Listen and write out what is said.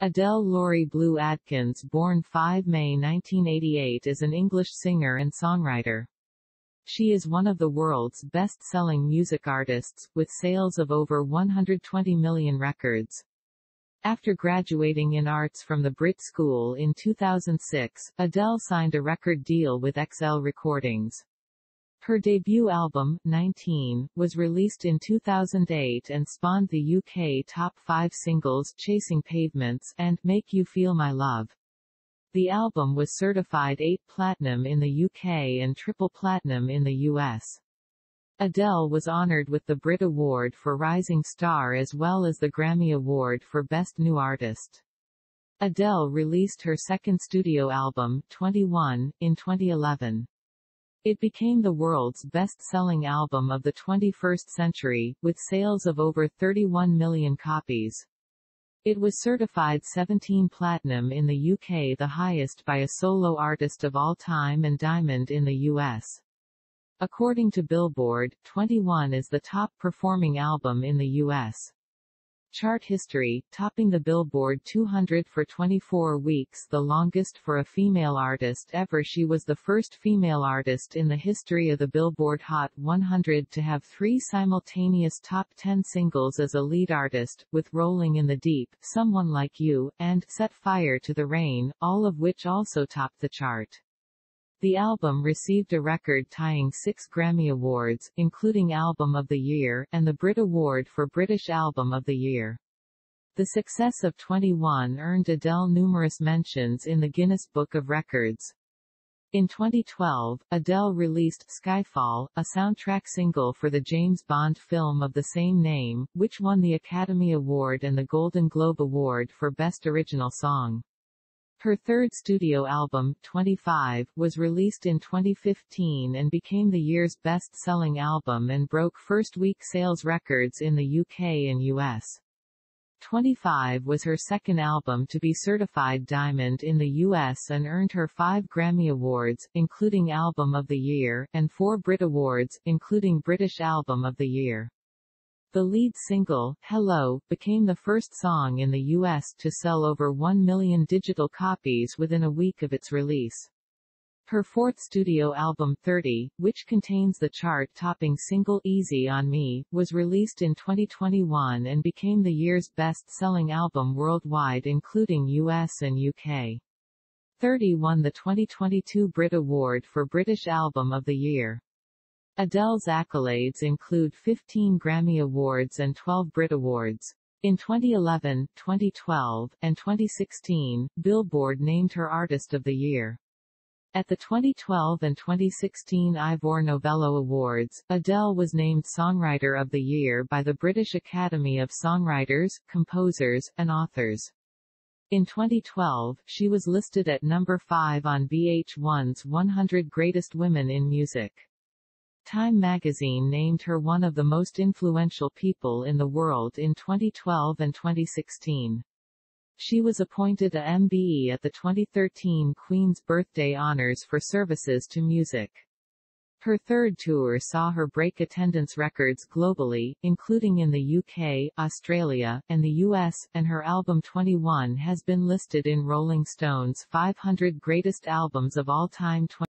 Adele Laurie Blue Adkins born 5 May 1988 is an English singer and songwriter. She is one of the world's best-selling music artists, with sales of over 120 million records. After graduating in arts from the Brit School in 2006, Adele signed a record deal with XL Recordings. Her debut album, 19, was released in 2008 and spawned the UK top 5 singles Chasing Pavements and Make You Feel My Love. The album was certified 8 platinum in the UK and triple platinum in the US. Adele was honored with the Brit Award for Rising Star as well as the Grammy Award for Best New Artist. Adele released her second studio album, 21, in 2011. It became the world's best-selling album of the 21st century, with sales of over 31 million copies. It was certified 17 platinum in the UK the highest by a solo artist of all time and diamond in the US. According to Billboard, 21 is the top performing album in the US. Chart history, topping the Billboard 200 for 24 weeks the longest for a female artist ever she was the first female artist in the history of the Billboard Hot 100 to have three simultaneous top 10 singles as a lead artist, with Rolling in the Deep, Someone Like You, and Set Fire to the Rain, all of which also topped the chart. The album received a record-tying six Grammy Awards, including Album of the Year, and the Brit Award for British Album of the Year. The success of 21 earned Adele numerous mentions in the Guinness Book of Records. In 2012, Adele released Skyfall, a soundtrack single for the James Bond film of the same name, which won the Academy Award and the Golden Globe Award for Best Original Song. Her third studio album, 25, was released in 2015 and became the year's best-selling album and broke first-week sales records in the UK and US. 25 was her second album to be certified Diamond in the US and earned her five Grammy Awards, including Album of the Year, and four Brit Awards, including British Album of the Year. The lead single, Hello, became the first song in the U.S. to sell over 1 million digital copies within a week of its release. Her fourth studio album 30, which contains the chart-topping single Easy on Me, was released in 2021 and became the year's best-selling album worldwide including US and UK. 30 won the 2022 Brit Award for British Album of the Year. Adele's accolades include 15 Grammy Awards and 12 Brit Awards. In 2011, 2012, and 2016, Billboard named her Artist of the Year. At the 2012 and 2016 Ivor Novello Awards, Adele was named Songwriter of the Year by the British Academy of Songwriters, Composers, and Authors. In 2012, she was listed at number 5 on VH1's 100 Greatest Women in Music. Time magazine named her one of the most influential people in the world in 2012 and 2016. She was appointed a MBE at the 2013 Queen's Birthday Honours for services to music. Her third tour saw her break attendance records globally, including in the UK, Australia, and the US, and her album 21 has been listed in Rolling Stone's 500 Greatest Albums of All Time